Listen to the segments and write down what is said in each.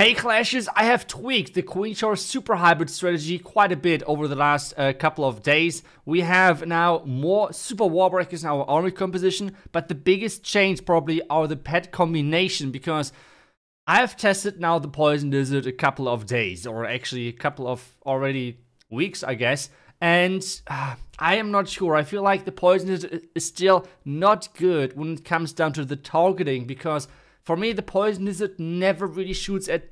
Hey Clashes, I have tweaked the Queen Charge Super Hybrid strategy quite a bit over the last uh, couple of days. We have now more Super Wall Breakers in our army composition, but the biggest change probably are the pet combination because I have tested now the Poison Lizard a couple of days, or actually a couple of already weeks, I guess. And uh, I am not sure. I feel like the Poison is still not good when it comes down to the targeting because for me, the Poison Lizard never really shoots at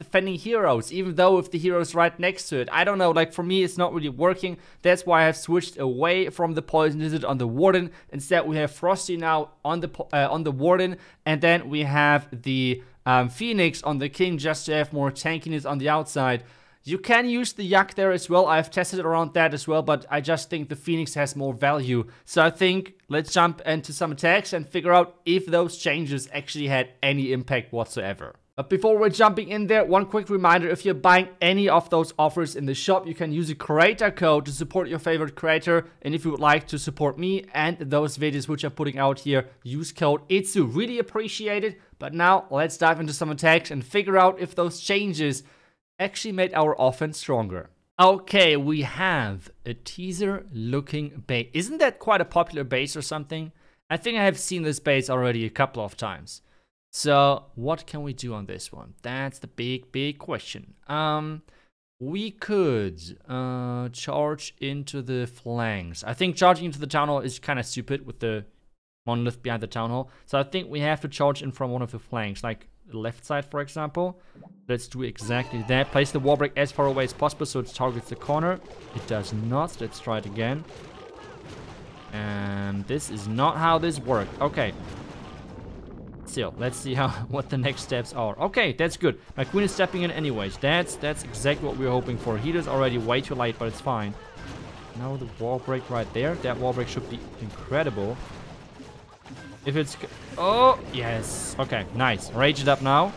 defending heroes, even though if the hero is right next to it. I don't know, like for me, it's not really working. That's why I've switched away from the Poison Lizard on the Warden. Instead, we have Frosty now on the uh, on the Warden, and then we have the um, Phoenix on the King just to have more tankiness on the outside. You can use the Yak there as well. I've tested around that as well, but I just think the Phoenix has more value. So I think let's jump into some attacks and figure out if those changes actually had any impact whatsoever. But before we're jumping in there, one quick reminder, if you're buying any of those offers in the shop, you can use a creator code to support your favorite creator. And if you would like to support me and those videos which I'm putting out here, use code ITZU. Really appreciate it. But now let's dive into some attacks and figure out if those changes actually made our offense stronger. Okay, we have a teaser looking base. Isn't that quite a popular base or something? I think I have seen this base already a couple of times. So what can we do on this one? That's the big, big question. Um, we could uh, charge into the flanks. I think charging into the town hall is kind of stupid with the monolith behind the town hall. So I think we have to charge in from one of the flanks, like left side, for example. Let's do exactly that. Place the wall break as far away as possible so it targets the corner. It does not. Let's try it again. And this is not how this worked. Okay. Still, let's see how what the next steps are. Okay, that's good. My queen is stepping in anyways. That's that's exactly what we were hoping for. Heater's already way too late, but it's fine. Now the wall break right there. That wall break should be incredible. If it's... Oh, yes. Okay, nice. Rage it up now.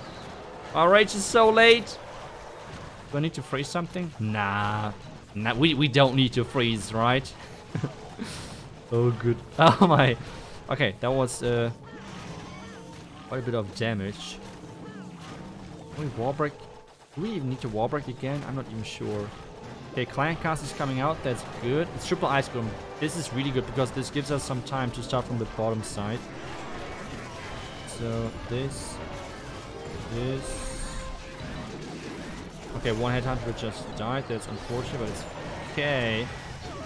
Our rage is so late. Do I need to freeze something? Nah. Nah, we, we don't need to freeze, right? oh, good. Oh, my. Okay, that was uh, quite a bit of damage. Can we wall break? Do we even need to wall break again? I'm not even sure. Okay, Clan Cast is coming out. That's good. It's triple Ice Golem. This is really good because this gives us some time to start from the bottom side. So this, this. Okay, one headhunter just died. That's unfortunate, but it's okay.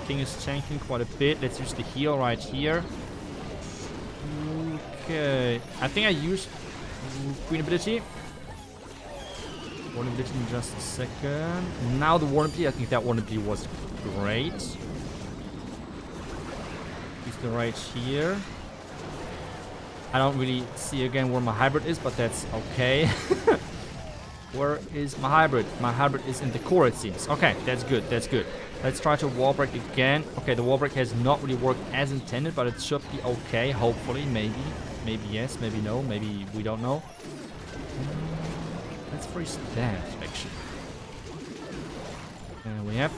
King is tanking quite a bit. Let's use the heal right here. Okay, I think I used Queen ability. Warden ability in just a second. Now the ability. I think that ability was great. Use the right here. I don't really see again where my hybrid is, but that's okay. where is my hybrid? My hybrid is in the core, it seems. Okay, that's good, that's good. Let's try to wall break again. Okay, the wall break has not really worked as intended, but it should be okay, hopefully, maybe. Maybe yes, maybe no, maybe we don't know. Let's freeze that, actually. And we have...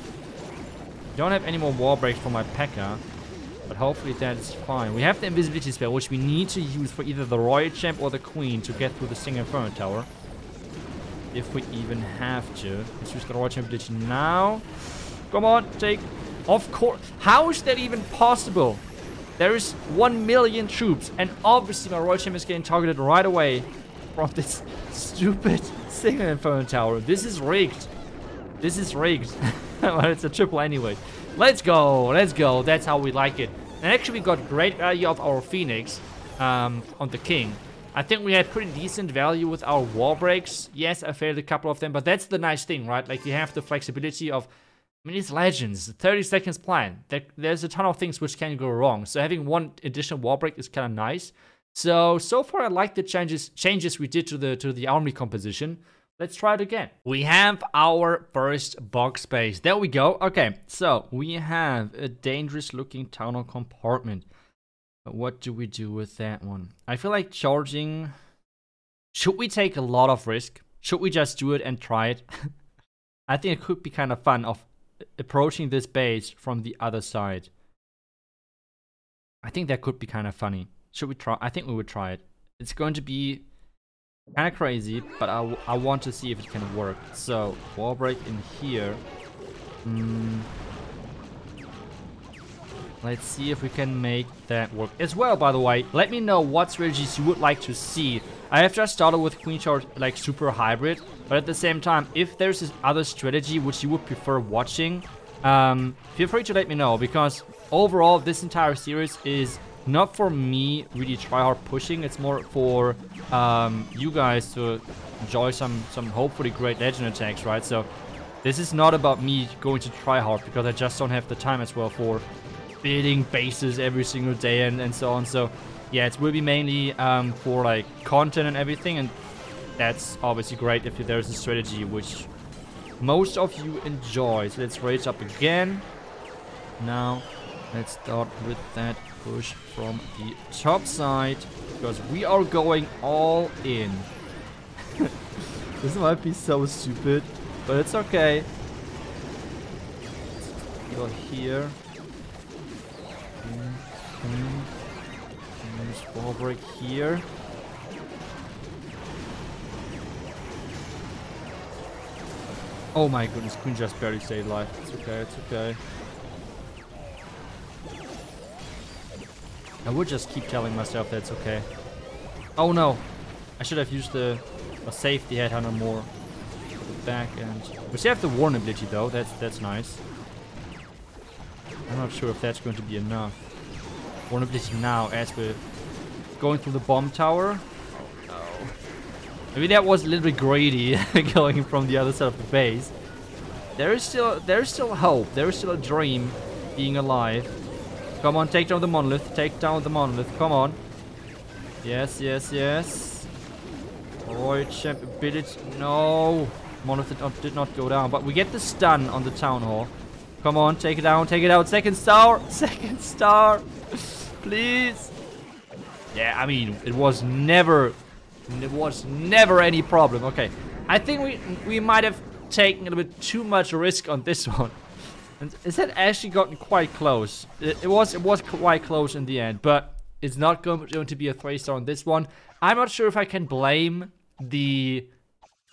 Don't have any more wall breaks for my P.E.K.K.A. But hopefully that is fine. We have the invisibility spell, which we need to use for either the Royal Champ or the Queen to get through the single Inferno Tower. If we even have to. Let's use the Royal Champ ability now. Come on, take... Of course. How is that even possible? There is 1 million troops, and obviously my Royal Champ is getting targeted right away from this stupid single Inferno Tower. This is rigged. This is rigged. well, it's a triple anyway. Let's go, let's go. That's how we like it. And actually, we got great value of our Phoenix um, on the King. I think we had pretty decent value with our wall breaks. Yes, I failed a couple of them, but that's the nice thing, right? Like, you have the flexibility of... I mean, it's Legends, 30 seconds plan. There, there's a ton of things which can go wrong. So having one additional wall break is kind of nice. So, so far I like the changes changes we did to the to the army composition. Let's try it again. We have our first box base. There we go. Okay, so we have a dangerous looking tunnel compartment. What do we do with that one? I feel like charging... Should we take a lot of risk? Should we just do it and try it? I think it could be kind of fun of approaching this base from the other side. I think that could be kind of funny. Should we try? I think we would try it. It's going to be Kinda crazy, but I, I want to see if it can work. So, wall break in here. Mm. Let's see if we can make that work as well, by the way. Let me know what strategies you would like to see. I have just started with Queen Charge like super hybrid, but at the same time, if there's this other strategy which you would prefer watching, um, feel free to let me know because overall this entire series is not for me really try hard pushing. It's more for um, you guys to enjoy some some hopefully great legend attacks, right? So this is not about me going to try hard because I just don't have the time as well for building bases every single day and, and so on. So yeah, it will be mainly um, for like content and everything and that's obviously great if there's a strategy which most of you enjoy. So let's raise up again. Now let's start with that push from the top side because we are going all in. this might be so stupid, but it's okay. Go here. Wall break here. Oh my goodness, Queen just barely stayed alive. It's okay, it's okay. I would just keep telling myself that's okay. Oh no! I should have used the a safety headhunter more. Back end. We still have the Warden ability though, that's that's nice. I'm not sure if that's going to be enough. Warden ability now as we're going through the bomb tower. Oh no. Maybe that was a little bit greedy going from the other side of the base. There is still there is still hope. There is still a dream being alive. Come on, take down the monolith. Take down the monolith. Come on. Yes, yes, yes. Oh, champ ability. No. Monolith did not, did not go down. But we get the stun on the town hall. Come on, take it down, take it out. Second star. Second star. Please. Yeah, I mean, it was never... It was never any problem. Okay. I think we we might have taken a little bit too much risk on this one. And it had actually gotten quite close. It, it, was it was quite close in the end, but it's not going to be a three star on this one. I'm not sure if I can blame the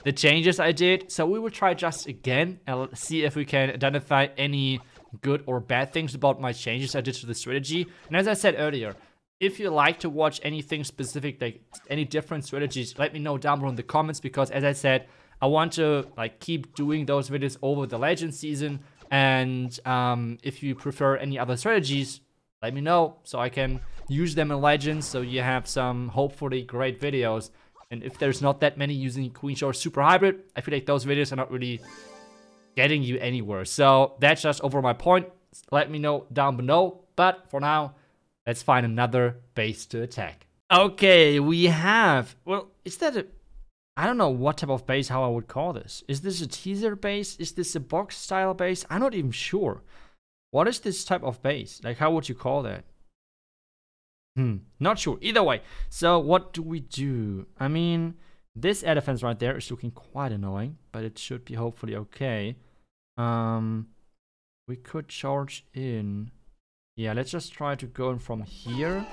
the changes I did. So we will try just again and see if we can identify any good or bad things about my changes I did to the strategy. And as I said earlier, if you like to watch anything specific, like any different strategies, let me know down below in the comments because as I said, I want to like keep doing those videos over the legend season and um, if you prefer any other strategies, let me know so I can use them in Legends so you have some hopefully great videos. And if there's not that many using Queen Charge Super Hybrid, I feel like those videos are not really getting you anywhere. So that's just over my point. Let me know down below. But for now, let's find another base to attack. Okay, we have... Well, is that a... I don't know what type of base, how I would call this. Is this a teaser base? Is this a box style base? I'm not even sure. What is this type of base? Like, how would you call that? Hmm, not sure. Either way, so what do we do? I mean, this air defense right there is looking quite annoying, but it should be hopefully okay. Um, we could charge in. Yeah, let's just try to go in from here.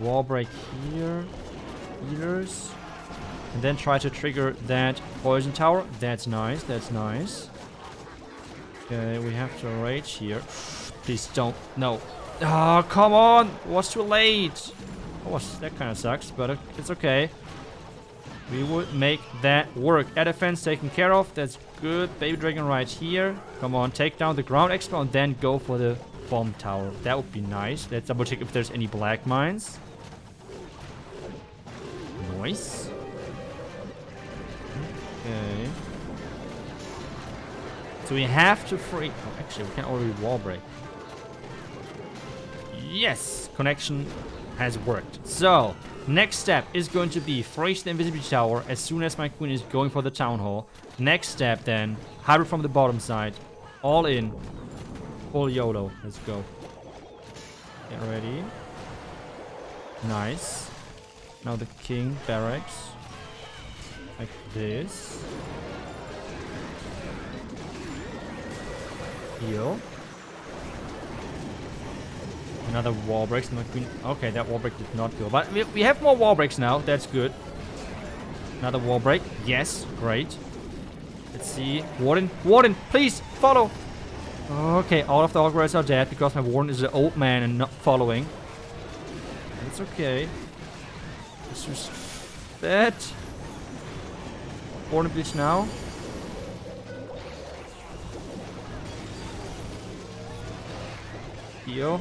Wall break here. Healers. And then try to trigger that poison tower. That's nice, that's nice. Okay, we have to rage here. Please don't. No. Oh, come on! Was too late. Oh, that kind of sucks, but it's okay. We would make that work. Air defense taken care of. That's good. Baby dragon right here. Come on, take down the ground expo and then go for the bomb tower. That would be nice. Let's double check if there's any black mines. Nice. Okay. So we have to free... Oh, actually, we can already wall break. Yes! Connection has worked. So, next step is going to be freeze the invisibility tower as soon as my queen is going for the town hall. Next step then, hybrid from the bottom side. All in. Full YOLO. Let's go. Get ready. Nice. Now the king barracks. This. Heal. Another wall breaks. Okay, that wall break did not go. But we, have more wall breaks now. That's good. Another wall break. Yes, great. Let's see. Warden, Warden, please follow. Okay, all of the Ogres are dead because my Warden is an old man and not following. It's okay. This is that. Warden Bleach now. Yo.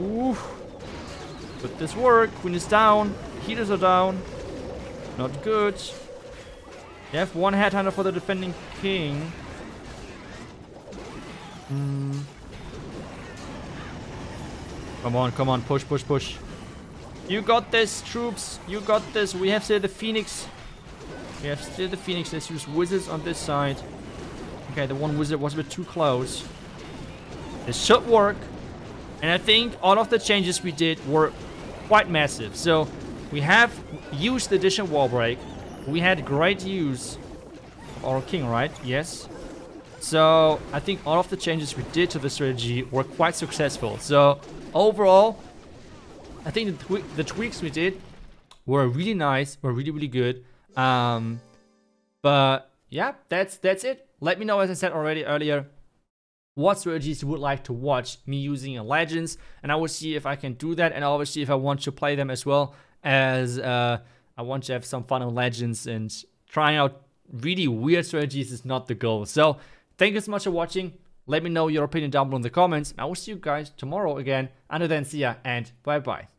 Ooh. But this work. Queen is down. Heaters are down. Not good. You have one headhunter for the defending king. Hmm. Come on, come on. Push, push, push. You got this, troops. You got this. We have still the Phoenix. We have still the Phoenix. Let's use wizards on this side. Okay, the one wizard was a bit too close. This should work. And I think all of the changes we did were quite massive. So we have used the addition wall break. We had great use of our king, right? Yes. So I think all of the changes we did to the strategy were quite successful. So overall, I think the, twe the tweaks we did were really nice, were really, really good. Um, but yeah, that's that's it. Let me know, as I said already earlier, what strategies you would like to watch me using in Legends, and I will see if I can do that, and obviously if I want to play them as well, as uh, I want to have some fun in Legends, and trying out really weird strategies is not the goal. So, thank you so much for watching. Let me know your opinion down below in the comments. and I will see you guys tomorrow again. Until then, see ya, and bye-bye.